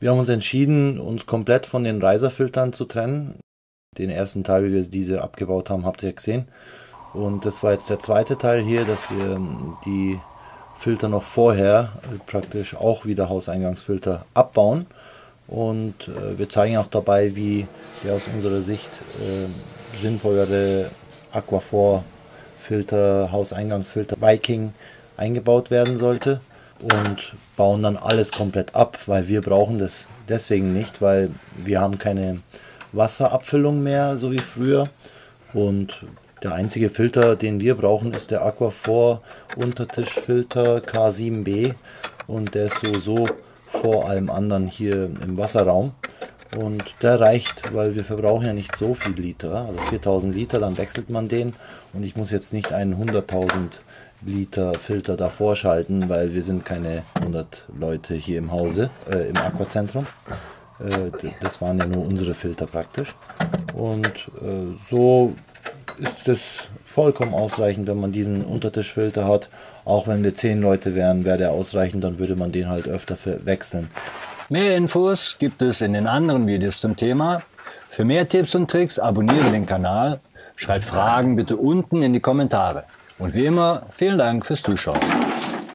Wir haben uns entschieden, uns komplett von den Reiserfiltern zu trennen. Den ersten Teil, wie wir diese abgebaut haben, habt ihr gesehen. Und das war jetzt der zweite Teil hier, dass wir ähm, die Filter noch vorher äh, praktisch auch wieder Hauseingangsfilter abbauen. Und äh, wir zeigen auch dabei, wie wir aus unserer Sicht äh, sinnvollere Aquafor-Filter, Hauseingangsfilter Viking eingebaut werden sollte. Und bauen dann alles komplett ab, weil wir brauchen das deswegen nicht, weil wir haben keine Wasserabfüllung mehr, so wie früher. Und der einzige Filter, den wir brauchen, ist der Aquafor Untertischfilter K7B und der ist sowieso vor allem anderen hier im Wasserraum. Und der reicht, weil wir verbrauchen ja nicht so viel Liter, also 4000 Liter, dann wechselt man den und ich muss jetzt nicht einen 100.000 Liter Filter davor schalten, weil wir sind keine 100 Leute hier im Hause, äh, im Aquazentrum. Äh, das waren ja nur unsere Filter praktisch. Und äh, so ist es vollkommen ausreichend, wenn man diesen Untertischfilter hat. Auch wenn wir 10 Leute wären, wäre der ausreichend, dann würde man den halt öfter wechseln. Mehr Infos gibt es in den anderen Videos zum Thema. Für mehr Tipps und Tricks abonniere den Kanal, schreibt Fragen bitte unten in die Kommentare. Und wie immer, vielen Dank fürs Zuschauen.